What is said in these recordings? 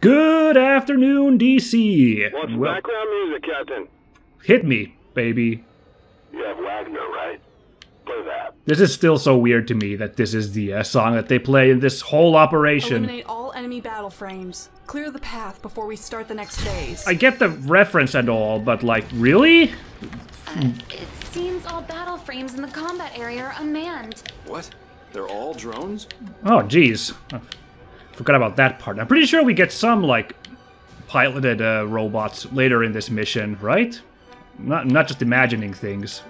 Good afternoon, DC. What's Well, background music, Captain? hit me, baby. You have Wagner, right? Play that. This is still so weird to me that this is the uh, song that they play in this whole operation. Eliminate all enemy battle frames. Clear the path before we start the next phase. I get the reference and all, but like, really? It seems all battle frames in the combat area are unmanned. What? They're all drones? Oh, jeez. Forgot about that part. I'm pretty sure we get some, like, piloted uh, robots later in this mission, right? Not, not just imagining things.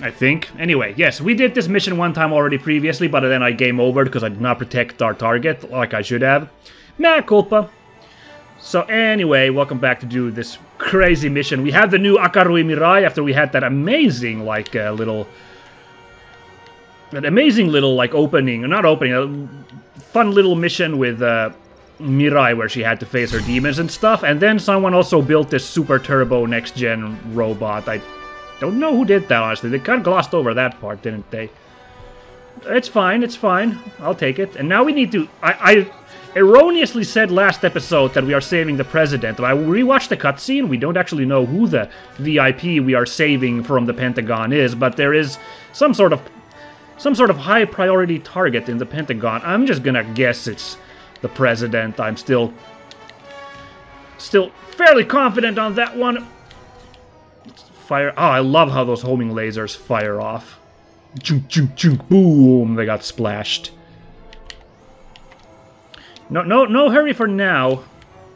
I think. Anyway, yes, we did this mission one time already previously, but then I game over because I did not protect our target like I should have. Mea culpa. So anyway, welcome back to do this crazy mission. We have the new Akarui Mirai after we had that amazing, like, uh, little an amazing little like opening, not opening, a fun little mission with uh, Mirai where she had to face her demons and stuff. And then someone also built this super turbo next gen robot. I don't know who did that honestly. They kind of glossed over that part, didn't they? It's fine. It's fine. I'll take it. And now we need to. I, I erroneously said last episode that we are saving the president. I rewatched the cutscene. We don't actually know who the VIP we are saving from the Pentagon is, but there is some sort of some sort of high priority target in the Pentagon. I'm just gonna guess it's the president. I'm still still fairly confident on that one. Fire! Oh, I love how those homing lasers fire off. Chunk, chunk, chunk, boom! They got splashed. No, no, no hurry for now,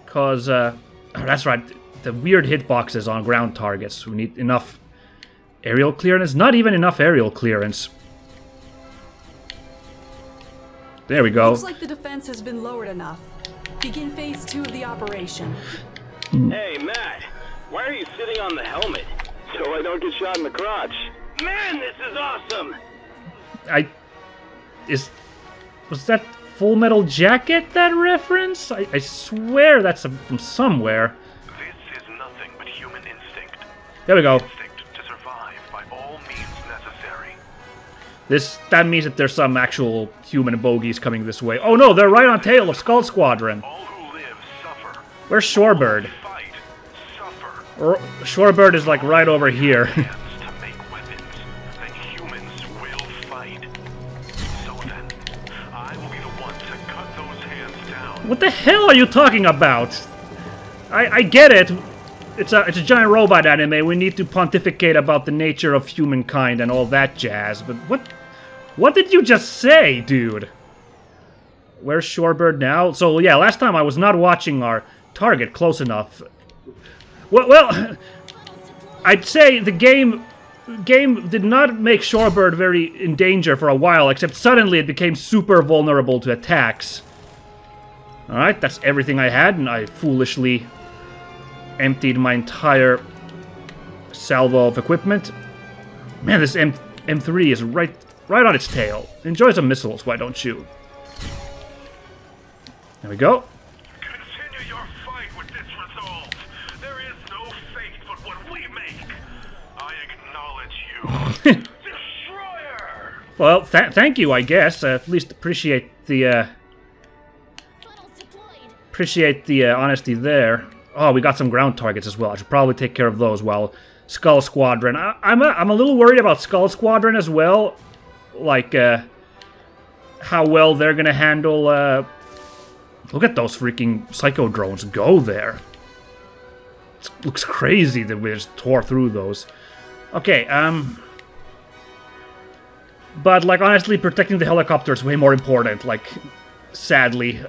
cause uh, oh, that's right. The weird hitboxes on ground targets. We need enough aerial clearance. Not even enough aerial clearance. There we go. Looks like the defense has been lowered enough. Begin phase two of the operation. Hey, Matt. Why are you sitting on the helmet? So I don't get shot in the crotch. Man, this is awesome! I is was that Full Metal Jacket that reference? I, I swear that's from somewhere. This is nothing but human instinct. There we go. This that means that there's some actual human bogies coming this way. Oh no, they're right on tail of Skull Squadron. All who live suffer. Where's Shorebird? Shorebird is like right over here. Hands to make weapons. Then humans will fight. So then, I will be the one to cut those hands down. what the hell are you talking about? I I get it. It's a it's a giant robot anime. We need to pontificate about the nature of humankind and all that jazz. But what what did you just say, dude? Where's Shorebird now? So yeah, last time I was not watching our target close enough. Well, well, I'd say the game game did not make Shorebird very in danger for a while, except suddenly it became super vulnerable to attacks. Alright, that's everything I had, and I foolishly emptied my entire salvo of equipment. Man, this M M3 is right right on its tail. Enjoy some missiles, why don't you? There we go. Continue your fight with this resolve. There is no fate but what we make. I acknowledge you. Destroyer! Well, th thank you, I guess. Uh, at least appreciate the uh, appreciate the uh, honesty there. Oh, we got some ground targets as well. I should probably take care of those while Skull Squadron. I, I'm a, I'm a little worried about Skull Squadron as well, like uh, how well they're gonna handle. Uh, look at those freaking psycho drones go there. It looks crazy that we just tore through those. Okay, um. But, like, honestly, protecting the helicopter is way more important. Like, sadly.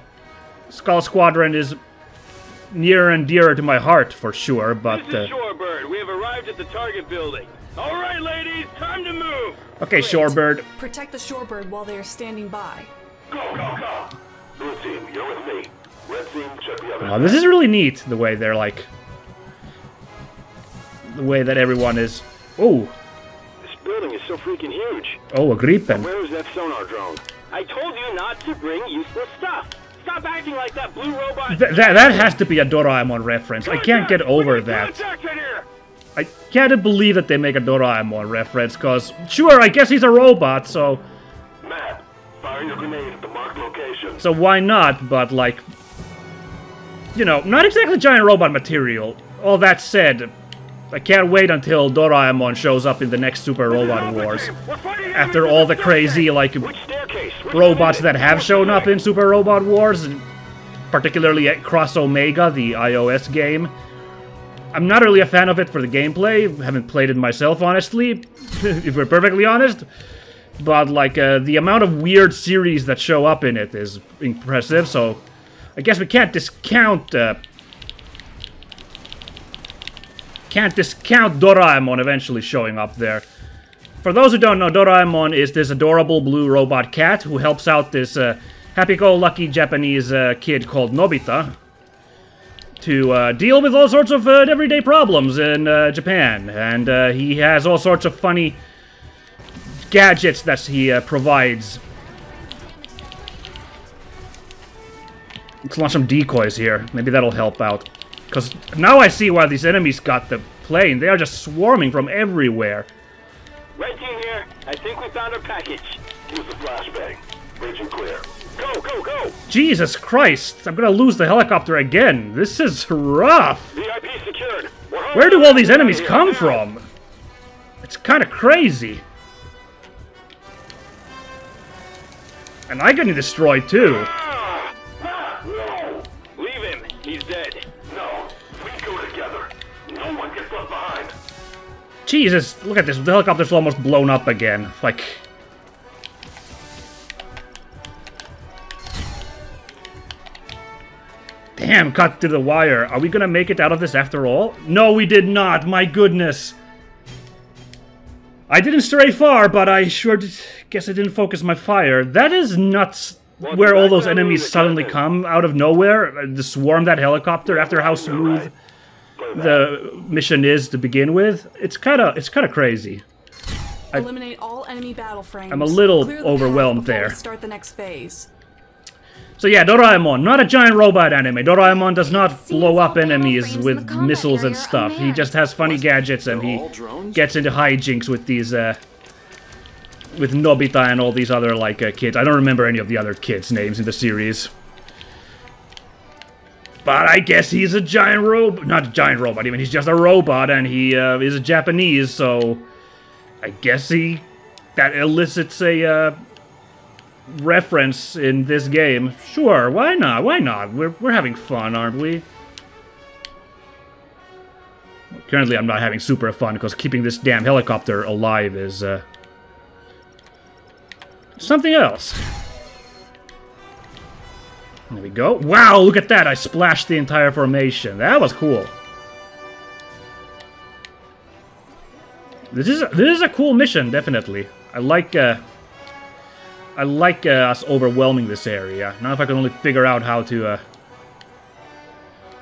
Skull Squadron is nearer and dearer to my heart, for sure, but... This Uh, is Shorebird. We have arrived at the target building. All right, ladies, time to move. okay, Shorebird. Protect the shorebird while they are standing by. Go, go, go. Blue team, you're with me. Red team, check the other Uh, this is really neat, the way they're, like... The way that everyone is... Oh, This building is so freaking huge. oh, a Gripen. Where is that sonar drone? I told you not to bring useless stuff. Stop acting like that blue robot. Th that, that has to be a Doraemon reference. I can't get over that. Contact in here. I can't believe that they make a Doraemon reference, because, sure, I guess he's a robot, so... Matt, fire your grenade at the marked location. So why not? But like, you know, not exactly giant robot material. All that said, I can't wait until Doraemon shows up in the next Super Robot Wars. After all the crazy like Which staircase? Which robots that have shown up in Super Robot Wars, particularly at Cross Omega, the iOS game. I'm not really a fan of it for the gameplay. Haven't played it myself, honestly, if we're perfectly honest. But like uh, the amount of weird series that show up in it is impressive. So I guess we can't discount uh, can't discount Doraemon eventually showing up there. For those who don't know, Doraemon is this adorable blue robot cat who helps out this uh, happy-go-lucky Japanese uh, kid called Nobita to uh, deal with all sorts of uh, everyday problems in uh, Japan. And uh, he has all sorts of funny gadgets that he uh, provides. Let's launch some decoys here. Maybe that'll help out. Because now I see why these enemies got the plane. They are just swarming from everywhere. Red team here. I think we found our package. Use the flashbang. Bridge and clear. Go, go, go! Jesus Christ, I'm gonna lose the helicopter again. This is rough. VIP secured. Where do all these enemies come from? It's kind of crazy. And I getting destroyed too. Ah! Leave him. He's dead. No, we go together. No one gets left behind. Jesus, look at this. The helicopter's almost blown up again. Like. Damn, cut to the wire. Are we gonna make it out of this after all? No, we did not. My goodness. I didn't stray far, but I sure did, guess I didn't focus my fire. That is nuts. Well, where all those enemies suddenly come out of nowhere uh, to swarm that helicopter after how smooth the mission is to begin with. It's kind of it's kind of crazy. Eliminate all enemy battle frames. I'm a little Clear the path overwhelmed there. Start the next phase. So yeah, Doraemon, not a giant robot anime. Doraemon does not Seems blow up enemies with missiles and stuff. He just has funny gadgets and he gets into hijinks with these uh with Nobita and all these other like uh, kids. I don't remember any of the other kids' names in the series. But I guess he's a giant robot. Not a giant robot, I mean, he's just a robot and he uh, is a Japanese, so I guess he. That elicits a uh, reference in this game. Sure, why not? Why not? We're, we're having fun, aren't we? Currently, I'm not having super fun because keeping this damn helicopter alive is uh, something else. There we go. Wow, look at that! I splashed the entire formation. That was cool. This is this is a cool mission, definitely. I like uh, I like uh, us overwhelming this area. Now, if I can only figure out how to uh,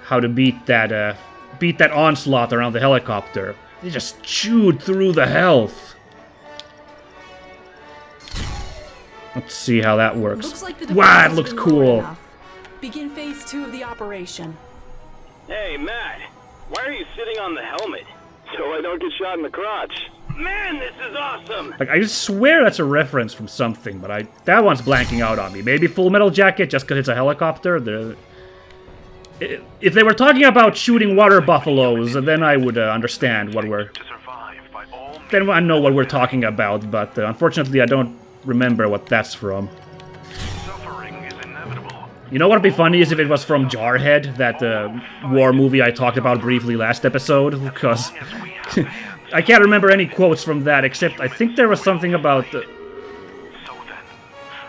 how to beat that uh, beat that onslaught around the helicopter. They just chewed through the health. Let's see how that works. Looks like the wow, it looks has been lowered cool. Begin phase two of the operation. Hey, Matt. Why are you sitting on the helmet? So I don't get shot in the crotch. Man, this is awesome! Like I just swear that's a reference from something, but I that one's blanking out on me. Maybe Full Metal Jacket, just because it's a helicopter. The if they were talking about shooting water buffaloes, then I would uh, understand what we're. To survive by all means. Then I know what we're talking about, but uh, unfortunately, I don't remember what that's from. Suffering is inevitable. You know what would be funny is if it was from Jarhead, that uh, war movie I talked about briefly last episode, because Yes, we have a hand. I can't remember any quotes from that, except I think there was something about. So then,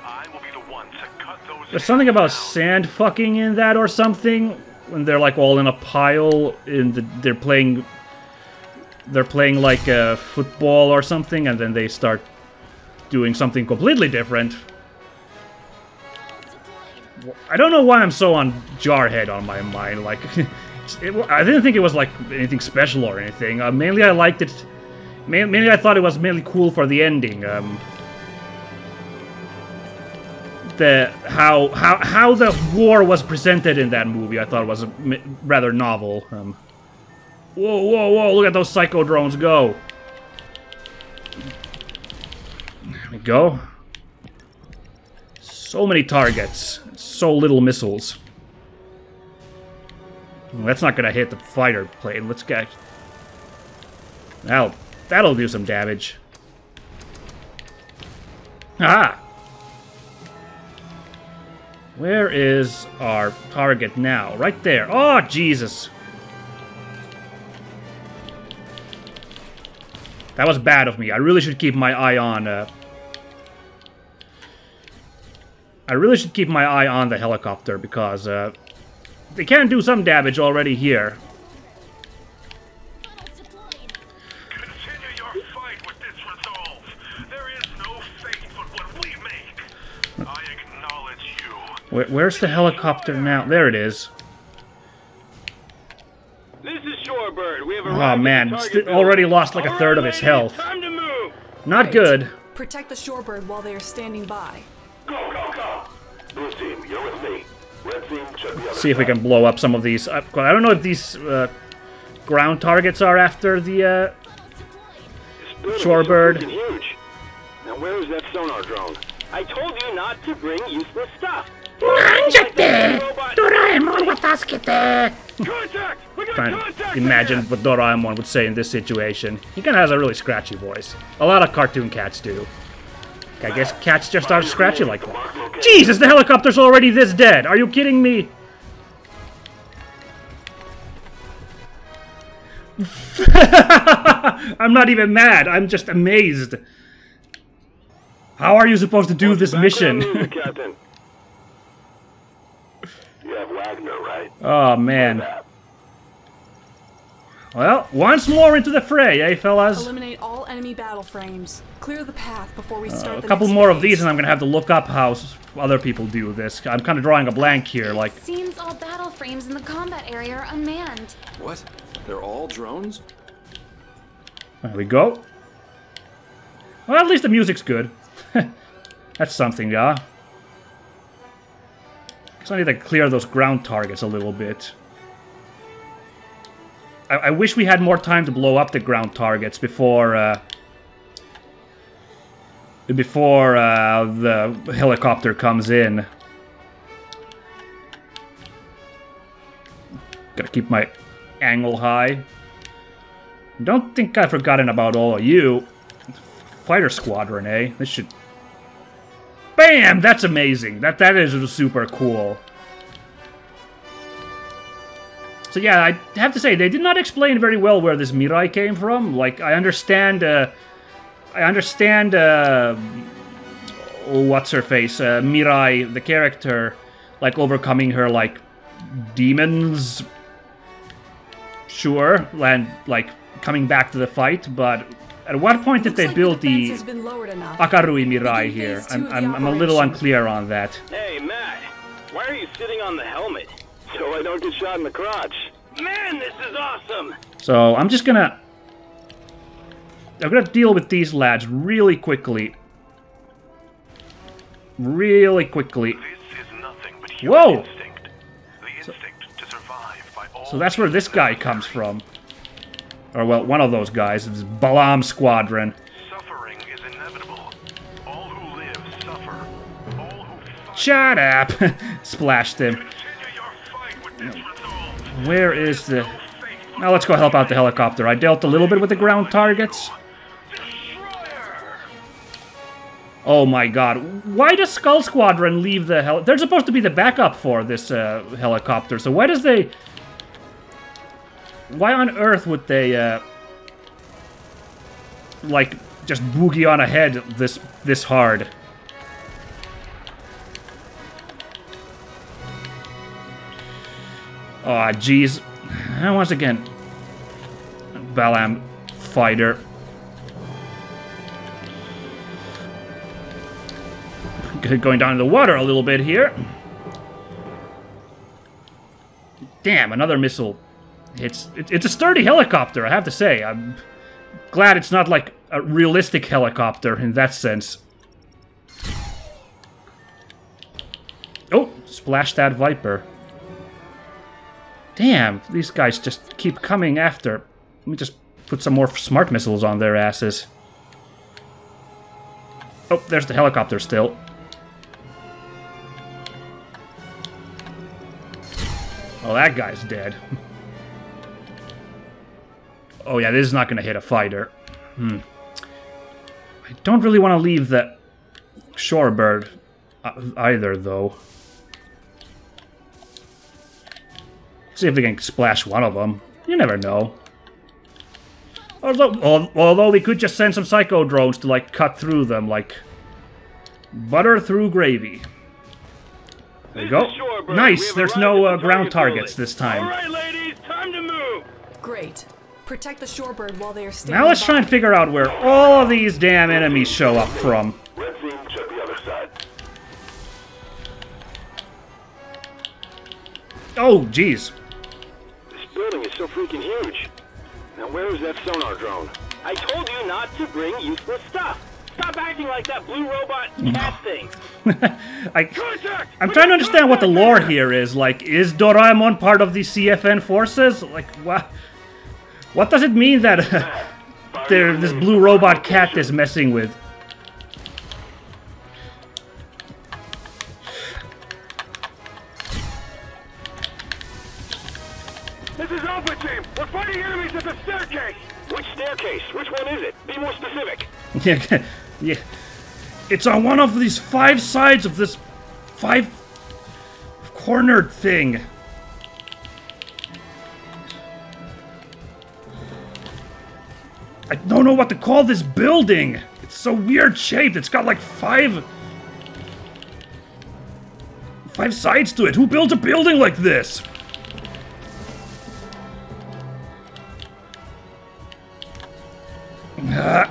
I will be the one to cut those There's something about sand fucking in that or something when they're like all in a pile and the they're playing they're playing like uh, football or something and then they start doing something completely different. I don't know why I'm so on Jarhead on my mind like it, I didn't think it was like anything special or anything. Uh, mainly I liked it mainly I thought it was mainly cool for the ending. Um, the how how how the war was presented in that movie I thought it was rather novel. Um, whoa whoa whoa! Look at those psycho drones go. There we go. So many targets. so little missiles. That's not gonna hit the fighter plane. Let's get... That'll, that'll do some damage. Ah! Where is our target now? Right there. Oh, Jesus. That was bad of me. I really should keep my eye on... Uh, I really should keep my eye on the helicopter because uh, they can do some damage already here. Continue your fight with this resolve. There is no fate but what we make. I acknowledge you. Where, where's the helicopter now? There it is. This is Shorebird. We have Oh man, st- already lost like a third of right, his health. Time to move. Not Great. good. Protect the shorebird while they are standing by. Go, go, go. Blue team, you're with me. Red team should be on See if we can blow up some of these. I, I don't know if these uh, ground targets are after the. Uh, This building is Shorebird. huge. Now where is that sonar drone? I told you not to bring useless stuff. Contact! We got contact! imagine what Doraemon would say in this situation. He kind of has a really scratchy voice. A lot of cartoon cats do. I guess cats just are scratchy like that. Jesus, the helicopter's already this dead. Are you kidding me? I'm not even mad. I'm just amazed. How are you supposed to do this mission? Captain. You have Wagner, right? Oh, man. Well, once more into the fray, eh, fellas? Eliminate all enemy battle frames. Clear the path before we start A the couple next more of these, and I'm gonna have to look up how other people do this. I'm kind of drawing a blank here. Like, Seems all battle frames in the combat area are unmanned. What? They're all drones? there we go. Well, at least the music's good. That's something, yeah. Guess I need to clear those ground targets a little bit. I, I wish we had more time to blow up the ground targets before uh, before uh, the helicopter comes in. Gotta keep my angle high. Don't think I've forgotten about all of you. Fighter squadron, eh? This should. Bam! That's amazing. That that is super cool. So yeah, I have to say they did not explain very well where this Mirai came from. Like I understand, uh, I understand. Uh, what's her face? Uh, Mirai, the character, like overcoming her like demons. Sure, and like coming back to the fight, but at what point did Looks they like build the the has been lowered enough. Akarui Mirai here? I'm, I'm, I'm a little unclear on that. Hey, Matt. Why are you sitting on the helmet? So I don't get shot in the crotch. Man, this is awesome! So I'm just gonna... I'm gonna deal with these lads really quickly. Really quickly. This is nothing but human Whoa! instinct. Instinct to survive by all So that's where this guy comes from. Or, well, one of those guys. It's Balam Squadron. Suffering is inevitable. All who live suffer. All Shut up! Splashed him. Where is the... Now let's go help out the helicopter. I dealt a little bit with the ground targets. Oh my god. Why does Skull Squadron leave the hel- They're supposed to be the backup for this uh, helicopter, so why does they... Why on earth would they, uh... Like, just boogie on ahead this this hard? Aw, jeez. And once again, Balam fighter. Going down in the water a little bit here. Damn, another missile. It's it, it's a sturdy helicopter, I have to say. I'm glad it's not like a realistic helicopter in that sense. Oh, splash that Viper. Damn, these guys just keep coming after. Let me just put some more smart missiles on their asses. Oh, there's the helicopter still. Oh, that guy's dead. oh yeah, this is not gonna hit a fighter. Hmm. I don't really want to leave the shorebird uh, either, though. See if we can splash one of them. You never know. Although, although we could just send some psycho drones to like cut through them, like butter through gravy. There you go. is Nice. There's no uh, ground targets this time. All right, ladies, time to move. Great. Protect the shorebird while they are standing Now let's try and figure out where all of these damn enemies show up from. Red team, check the other side. Oh, jeez. This building is so freaking huge. Now where is that sonar drone? I told you not to bring useless stuff. Stop acting like that blue robot cat thing. I, Contact! I'm trying to understand what the lore here is. Like, is Doraemon part of the CFN forces? Like, what? What does it mean that there, this blue robot cat is messing with? Yeah, yeah. It's on one of these five sides of this five cornered thing. I don't know what to call this building. It's so weird shaped. It's got like five five sides to it. Who built a building like this? Ah.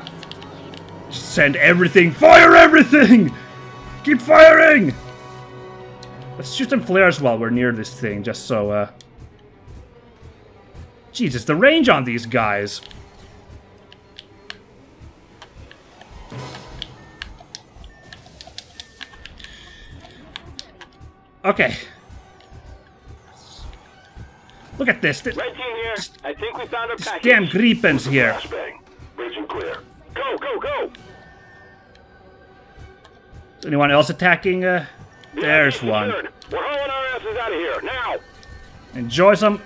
Send everything! Fire everything! Keep firing! Let's shoot some flares while we're near this thing, just so, uh... Jesus, the range on these guys. Okay. Look at this. Th- Red Team here. I think we found This package. damn Gripens here. Flashbang. Region clear. Go, go, go. Anyone else attacking? Uh, there's one. We're hauling our asses out of here now. Enjoy some.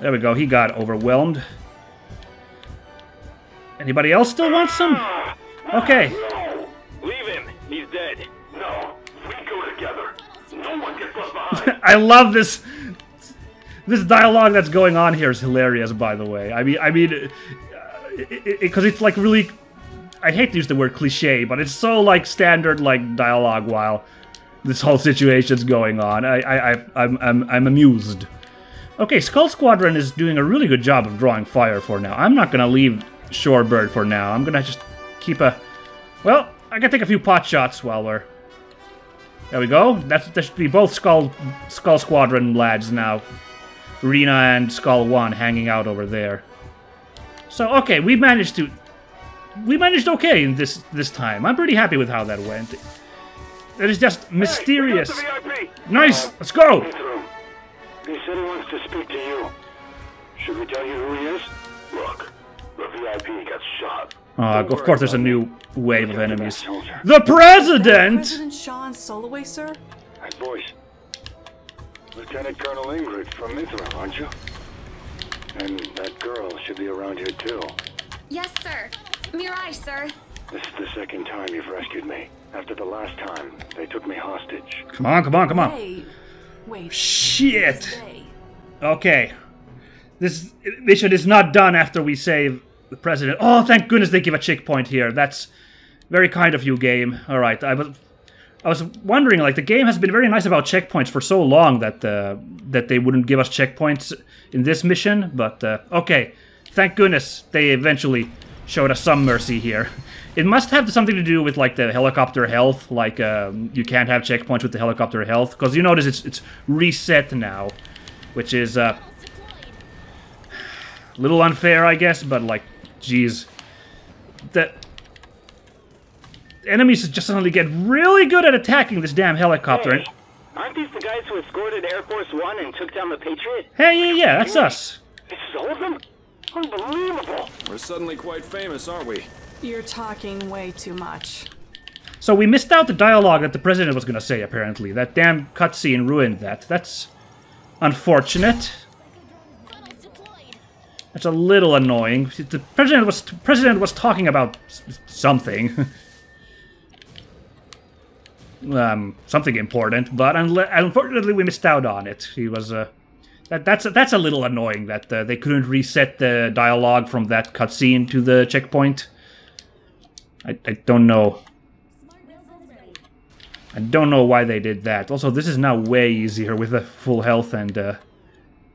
There we go. He got overwhelmed. Anybody else still want some? Okay. No. Leave him. He's dead. No. We go together. No one gets left behind. I love this. This dialogue that's going on here is hilarious. By the way, I mean, I mean, because it's like really. I hate to use the word cliche, but it's so like standard like dialogue while this whole situation's going on. I, I, I I'm, I'm, I'm amused. Okay, Skull Squadron is doing a really good job of drawing fire for now. I'm not gonna leave Shorebird for now. I'm gonna just keep a. Well, I can take a few pot shots while we're. There we go. That's that should be both Skull Skull Squadron lads now. Rena and Skull One hanging out over there. So okay, we managed to. We managed okay in this this time. I'm pretty happy with how that went. It is just mysterious. Hey, we got the VIP. Nice. Let's go. Through. He said he wants to speak to you. Should we tell you who he is? Look, the VIP got shot. Uh, of course, there's a new wave of enemies. The president. President Sean Solloway, sir? That voice. Lieutenant Colonel Ingrid from Mithra, aren't you? And that girl should be around here too. Yes, sir. Mirai, sir. This is the second time you've rescued me. After the last time, they took me hostage. Come on, come on, come on. Hey. Wait. Shit. Stay. Okay. This mission is not done after we save the president. Oh, thank goodness they give a checkpoint here. That's very kind of you, game. All right, I was, I was wondering, like the game has been very nice about checkpoints for so long that uh, that they wouldn't give us checkpoints in this mission. But uh, okay, thank goodness they eventually showed us some mercy here. It must have something to do with like the helicopter health. Like um, you can't have checkpoints with the helicopter health because you notice it's it's reset now, which is uh, a little unfair, I guess. But like, geez, the enemies just suddenly get really good at attacking this damn helicopter. Hey, aren't these the guys who escorted Air Force One and took down the Patriot? Hey, yeah, yeah, that's us. Is all of them? Unbelievable! We're suddenly quite famous, aren't we? You're talking way too much. So we missed out the dialogue that the president was gonna say. Apparently, that damn cutscene ruined that. That's unfortunate. That's a little annoying. The president was president was talking about something. um, something important, but unfortunately we missed out on it. He was uh, that that's that's a little annoying that uh, they couldn't reset the dialogue from that cutscene to the checkpoint. I, I don't know. I don't know why they did that. Also, this is now way easier with the full health and uh,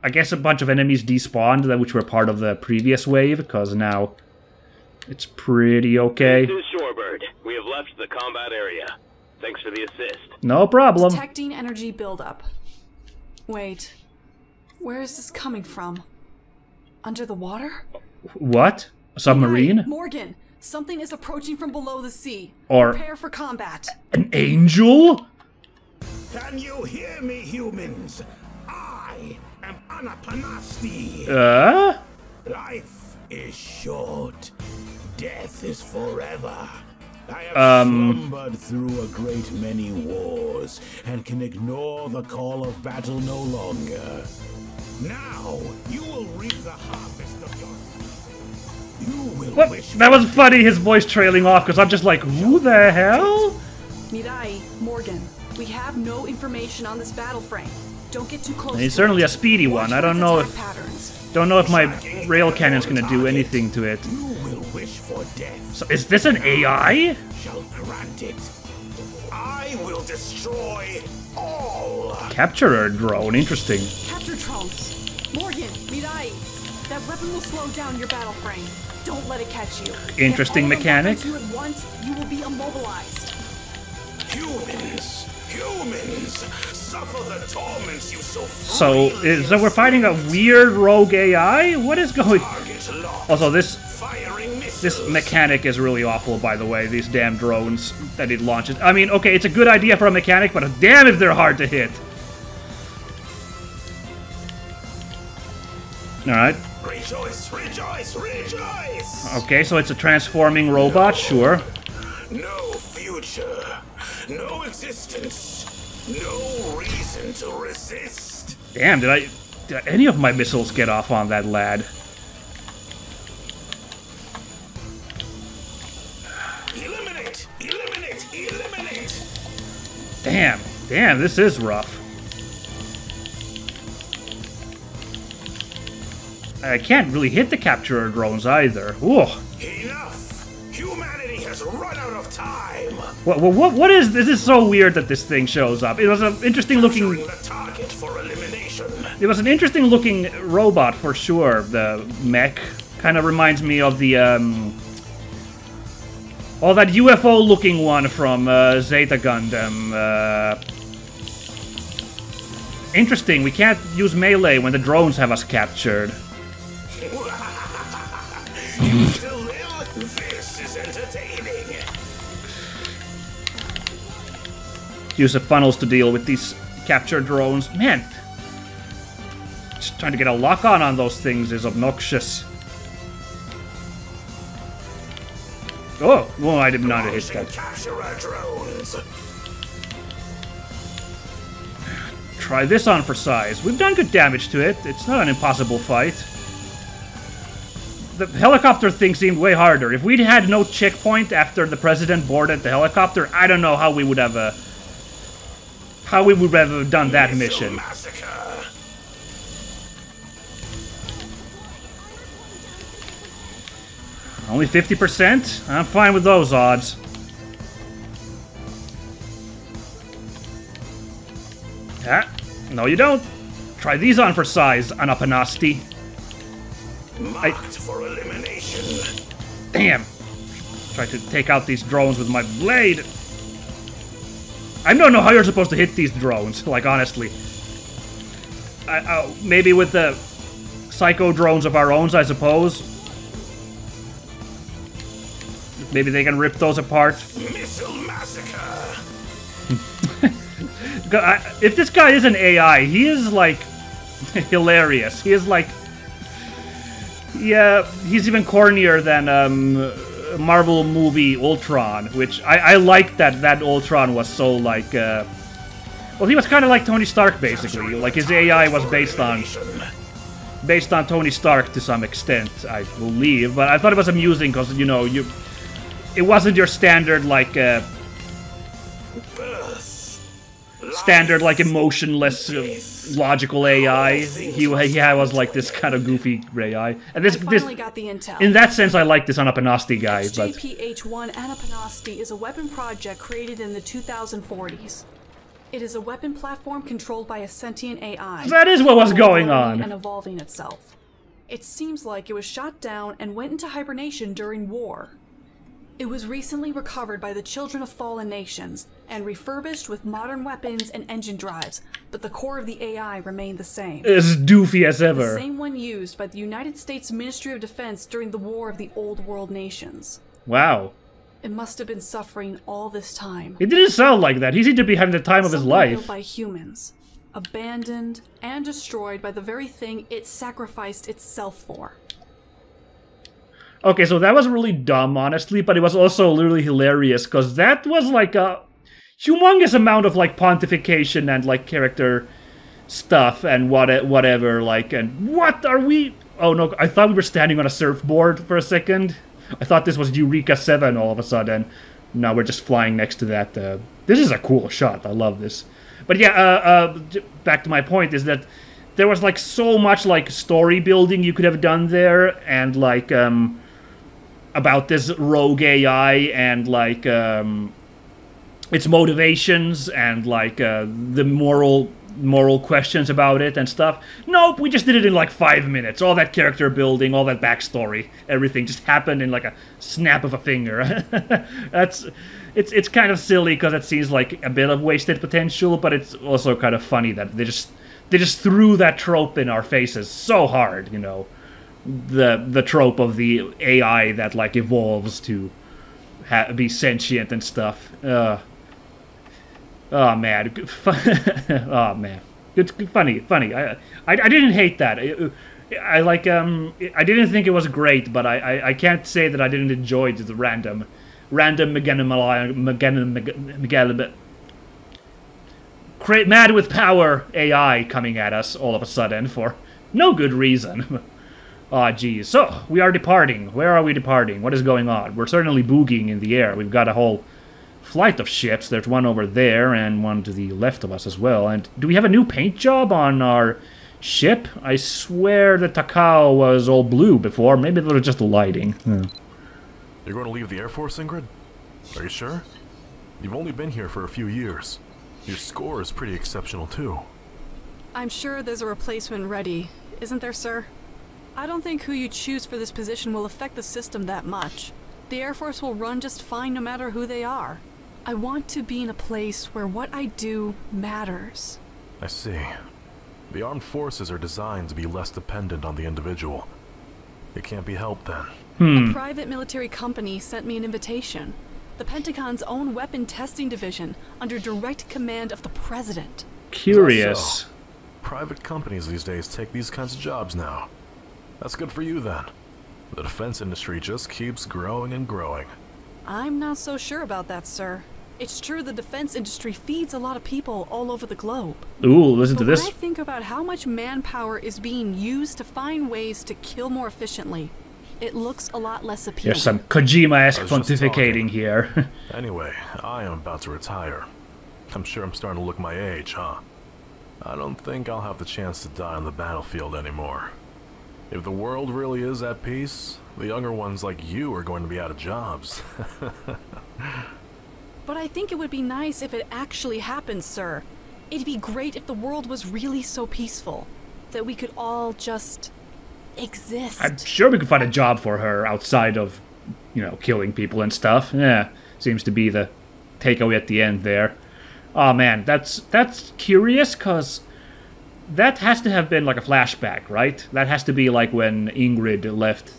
I guess a bunch of enemies despawned that which were part of the previous wave because now it's pretty okay. This is Shorebird. We have left the combat area. Thanks for the assist. No problem. Detecting energy buildup. Wait. Where is this coming from? Under the water? What? A submarine? Hey, Morgan, something is approaching from below the sea. Or- Prepare for combat. An angel? Can you hear me, humans? I am Anapanasti. Uh? Life is short. Death is forever. I have Um. slumbered through a great many wars and can ignore the call of battle no longer. Now you will reap the harvest of your. You will What? wish. That was funny, his voice trailing off, because I'm just like, who the hell? Mirai, Morgan, we have no information on this battle frame. Don't get too close. He's certainly a speedy one. I don't know if patterns. don't know if my rail cannon's gonna do anything to it. You will wish for death. So is this an AI? Shall grant it. I will destroy all. Capturer drone, interesting. Capture drones. Morgan, Mirai, that weapon will slow down your battle frame. Don't let it catch you. Interesting if mechanic. Of them you at once, you will be immobilized. Humans, humans, suffer the torments you so So, is, so we're fighting a weird rogue AI? What is going... target locked, Also, this firing this mechanic is really awful, by the way, these damn drones that it launches. I mean, okay, it's a good idea for a mechanic, but damn if they're hard to hit. Alright, Rejoice, rejoice, rejoice! okay, so it's a transforming robot, sure. No future, no existence, no reason to resist. Damn, did I... Did any of my missiles get off on that lad? Eliminate, eliminate, eliminate! Damn, damn, this is rough. I can't really hit the capturer drones either. Ooh. Enough! Humanity has run out of time! What, what, what is this? is so weird that this thing shows up. It was an interesting looking. The target for elimination. It was an interesting looking robot for sure. The mech kind of reminds me of the um. Oh, that UFO looking one from uh, Zeta Gundam. Uh, interesting. We can't use melee when the drones have us captured. Use the funnels to deal with these capture drones. Man, just trying to get a lock on on those things is obnoxious. Oh, well, I did not hit that. capturer drones. Try this on for size. We've done good damage to it. It's not an impossible fight. The helicopter thing seemed way harder. If we'd had no checkpoint after the president boarded the helicopter, I don't know how we would have uh, how we would have done that mission. Massacre. Only 50%? I'm fine with those odds. Ah, no you don't. Try these on for size, Anapanasti. Marked for elimination. Damn. Try to take out these drones with my blade. I don't know how you're supposed to hit these drones, like, honestly. I, uh, maybe with the psycho drones of our own, I suppose. Maybe they can rip those apart. Missile massacre. If this guy is an AI, he is like hilarious. He is like, yeah, he's even cornier than um, Marvel movie Ultron, which I, I like that that Ultron was so like uh, Well, he was kind of like Tony Stark, basically. Like his AI was based on based on Tony Stark to some extent, I believe. But I thought it was amusing because you know you, it wasn't your standard like uh, standard like emotionless uh, logical AI. He he was like this kind of goofy AI, and this this finally got the intel. in that sense I like this Anapanasti guy, but JPH-1 Anapanasti is a weapon project created in the 2040s. It is a weapon platform controlled by a sentient AI. That is what was going on. And evolving itself. It seems like it was shot down and went into hibernation during war. It was recently recovered by the Children of Fallen Nations and refurbished with modern weapons and engine drives, but the core of the AI remained the same. as doofy as ever. The same one used by the United States Ministry of Defense during the War of the Old World Nations. Wow. It must have been suffering all this time. It didn't sound like that. He seemed to be having the time of his life. by humans, abandoned and destroyed by the very thing it sacrificed itself for. Okay, so that was really dumb, honestly, but it was also really hilarious because that was like a humongous amount of like pontification and like character stuff and what whatever. Like, and what are we? Oh no, I thought we were standing on a surfboard for a second. I thought this was Eureka Seven all of a sudden. Now we're just flying next to that. Uh, this is a cool shot. I love this. But yeah, uh, uh, back to my point is that there was like so much like story building you could have done there, and like um, about this rogue AI and like um, its motivations and like uh, the moral moral questions about it and stuff. Nope, we just did it in like five minutes. All that character building, all that backstory, everything just happened in like a snap of a finger. That's it's it's kind of silly because it seems like a bit of wasted potential, but it's also kind of funny that they just they just threw that trope in our faces so hard, you know the the trope of the AI that like evolves to ha- be sentient and stuff. Uh, oh man, oh man, it's funny, funny. I, I I didn't hate that. I, I like um I didn't think it was great, but I I, I can't say that I didn't enjoy the random random Meganimali Megan Megan mad with power AI coming at us all of a sudden for no good reason. Ah, geez. So, we are departing. Where are we departing? What is going on? We're certainly boogieing in the air. We've got a whole flight of ships. There's one over there and one to the left of us as well. And do we have a new paint job on our ship? I swear the Takao was all blue before. Maybe it was just lighting. Hmm. You're going to leave the Air Force, Ingrid? Are you sure? You've only been here for a few years. Your score is pretty exceptional, too. I'm sure there's a replacement ready, isn't there, sir? I don't think who you choose for this position will affect the system that much. The Air Force will run just fine no matter who they are. I want to be in a place where what I do matters. I see. The armed forces are designed to be less dependent on the individual. It can't be helped then. Hmm. A private military company sent me an invitation. The Pentagon's own weapon testing division, under direct command of the President. Curious. So, private companies these days take these kinds of jobs now. That's good for you then. The defense industry just keeps growing and growing. I'm not so sure about that, sir. It's true the defense industry feeds a lot of people all over the globe. Ooh, listen to But when this. I think about how much manpower is being used to find ways to kill more efficiently, it looks a lot less appealing. There's some Kojima-esque I was just pontificating here. Anyway, I am about to retire. I'm sure I'm starting to look my age, huh? I don't think I'll have the chance to die on the battlefield anymore. If the world really is at peace, the younger ones like you are going to be out of jobs. But I think it would be nice if it actually happened, sir. It'd be great if the world was really so peaceful that we could all just exist. I'm sure we could find a job for her outside of, you know, killing people and stuff. Yeah, seems to be the takeaway at the end there. Oh man, that's that's curious because that has to have been like a flashback, right? That has to be like when Ingrid left.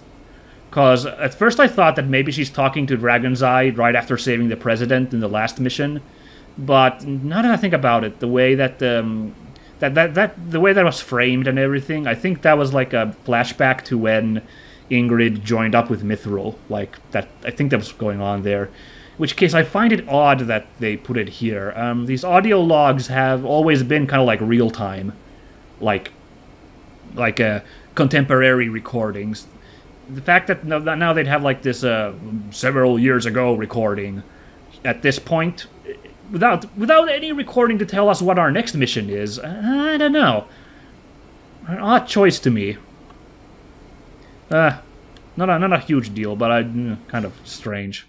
Because at first I thought that maybe she's talking to Dragon's Eye right after saving the president in the last mission, but now that I think about it, the way that um, that that that the way that was framed and everything, I think that was like a flashback to when Ingrid joined up with Mithril. Like that, I think that was going on there. which case I find it odd that they put it here. Um, these audio logs have always been kind of like real time, like like uh, contemporary recordings. The fact that now they'd have like this uh, several years ago recording at this point, without without any recording to tell us what our next mission is, I don't know. An odd choice to me. Uh, not a, not a huge deal, but I, mm, kind of strange.